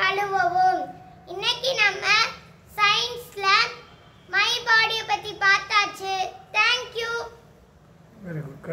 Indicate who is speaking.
Speaker 1: கழுவவும் இன்னைக்கு நம்ம சயின்ஸ்ல மை பாடியை பத்தி பார்த்தாச்சு. Thank you
Speaker 2: very good